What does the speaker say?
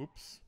Oops.